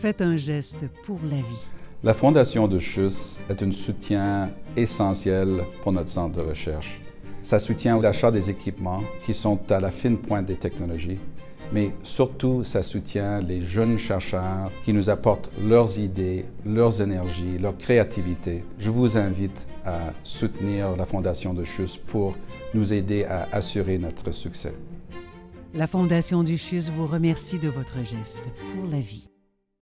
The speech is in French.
Faites un geste pour la vie. La Fondation de CHUS est un soutien essentiel pour notre centre de recherche. Ça soutient l'achat des équipements qui sont à la fine pointe des technologies, mais surtout ça soutient les jeunes chercheurs qui nous apportent leurs idées, leurs énergies, leur créativité. Je vous invite à soutenir la Fondation de CHUS pour nous aider à assurer notre succès. La Fondation du CHUS vous remercie de votre geste pour la vie.